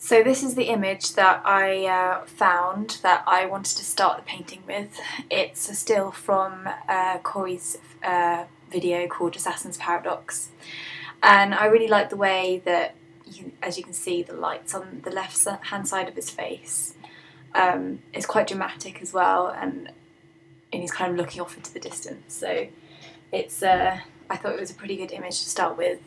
So this is the image that I uh, found that I wanted to start the painting with. It's a still from uh, Cory's uh, video called Assassin's Paradox and I really like the way that, you, as you can see, the lights on the left hand side of his face um, is quite dramatic as well and, and he's kind of looking off into the distance so it's uh, I thought it was a pretty good image to start with.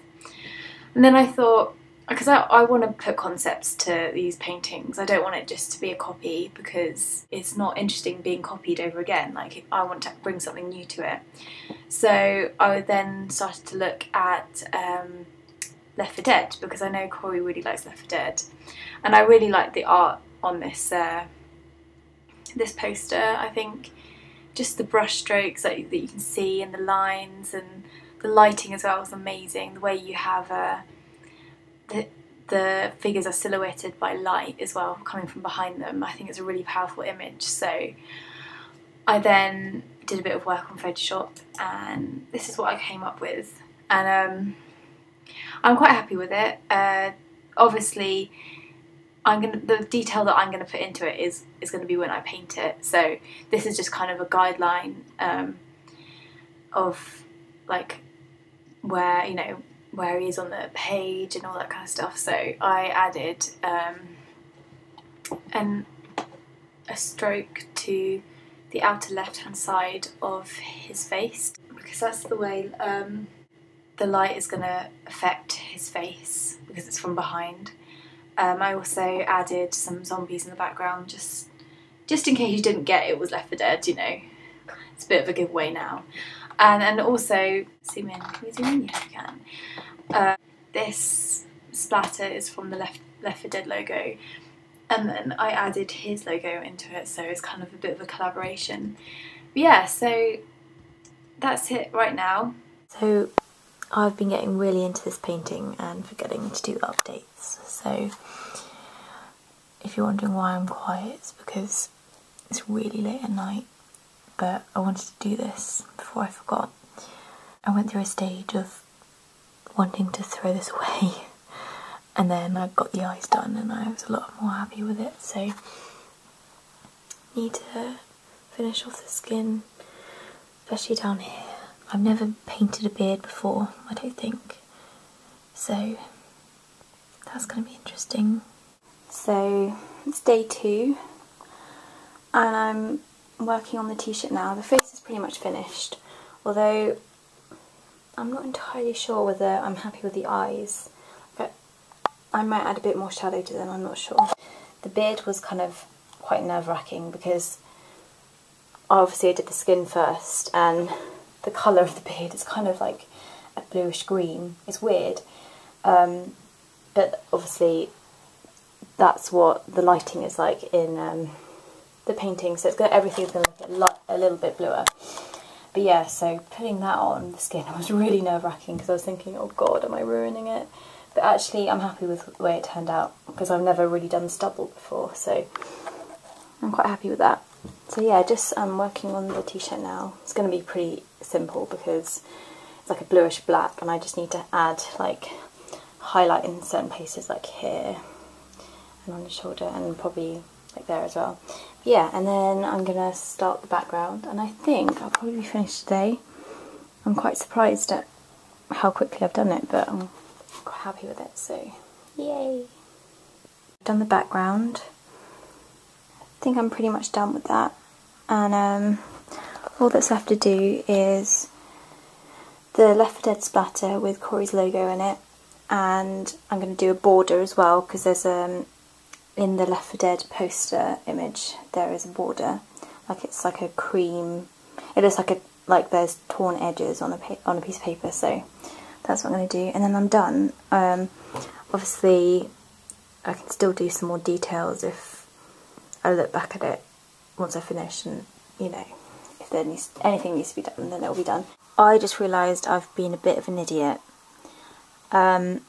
And then I thought because I, I want to put concepts to these paintings. I don't want it just to be a copy because it's not interesting being copied over again. Like I want to bring something new to it. So I then started to look at um, Left 4 Dead because I know Cory really likes Left 4 Dead, and I really like the art on this uh, this poster. I think just the brush strokes that, that you can see and the lines and the lighting as well is amazing. The way you have uh, the, the figures are silhouetted by light as well coming from behind them. I think it's a really powerful image. So I then did a bit of work on Photoshop and this is what I came up with. And um, I'm quite happy with it. Uh, obviously, I'm gonna the detail that I'm gonna put into it is is gonna be when I paint it. So this is just kind of a guideline um, of like where you know where he is on the page and all that kind of stuff. So I added um, an, a stroke to the outer left hand side of his face because that's the way um, the light is going to affect his face because it's from behind. Um, I also added some zombies in the background just just in case you didn't get it was Left 4 Dead, you know. It's a bit of a giveaway now. And, and also, zoom in, can zoom in? Can. Uh, this splatter is from the Left, Left 4 Dead logo and then I added his logo into it so it's kind of a bit of a collaboration. But yeah, so that's it right now. So I've been getting really into this painting and forgetting to do updates. So if you're wondering why I'm quiet, it's because it's really late at night but I wanted to do this before I forgot. I went through a stage of wanting to throw this away and then I got the eyes done and I was a lot more happy with it so need to finish off the skin especially down here. I've never painted a beard before I don't think so that's going to be interesting. So it's day two and I'm working on the t-shirt now. The face is pretty much finished, although I'm not entirely sure whether I'm happy with the eyes. But I might add a bit more shadow to them, I'm not sure. The beard was kind of quite nerve-wracking because obviously I did the skin first and the colour of the beard is kind of like a bluish green. It's weird. Um, but obviously that's what the lighting is like in um, the painting, so it's got everything's going to look a, little bit bluer. But yeah, so putting that on the skin was really nerve wracking because I was thinking, oh god, am I ruining it? But actually, I'm happy with the way it turned out because I've never really done stubble before, so I'm quite happy with that. So yeah, just I'm um, working on the t-shirt now. It's going to be pretty simple because it's like a bluish black, and I just need to add like highlight in certain places, like here and on the shoulder, and probably like there as well yeah, and then I'm to start the background, and I think I'll probably be finished today. I'm quite surprised at how quickly I've done it, but I'm quite happy with it, so yay! Done the background. I think I'm pretty much done with that, and um, all that's left to do is the Left 4 Dead splatter with Cory's logo in it, and I'm going to do a border as well because there's um, in the Left 4 Dead poster image there is a border. Like it's like a cream it looks like a like there's torn edges on a on a piece of paper so that's what I'm going to do. And then I'm done. Um, obviously I can still do some more details if I look back at it once I finish and you know if there needs anything needs to be done then it'll be done. I just realised I've been a bit of an idiot. Um,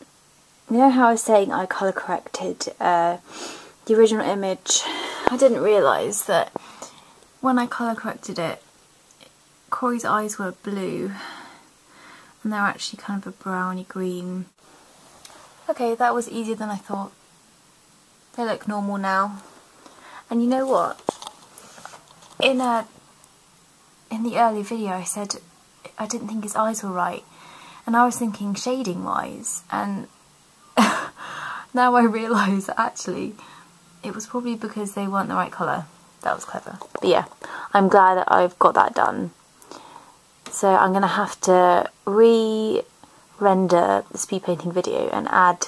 you know how I was saying I colour corrected uh, the original image, I didn't realise that when I colour corrected it, Cory's eyes were blue and they're actually kind of a browny green. Okay, that was easier than I thought. they look normal now. And you know what? In a in the early video I said I didn't think his eyes were right. And I was thinking shading wise and now I realise that actually it was probably because they weren't the right colour. That was clever. But yeah, I'm glad that I've got that done. So I'm going to have to re-render the speed painting video and add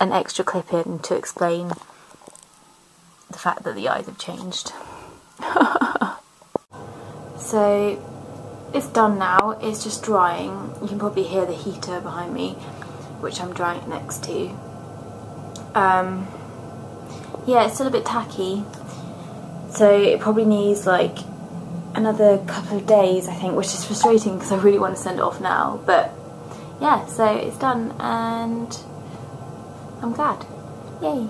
an extra clip in to explain the fact that the eyes have changed. so it's done now, it's just drying. You can probably hear the heater behind me, which I'm drying it next to. Um, yeah, it's still a bit tacky, so it probably needs like another couple of days I think which is frustrating because I really want to send it off now. But yeah so it's done and I'm glad. Yay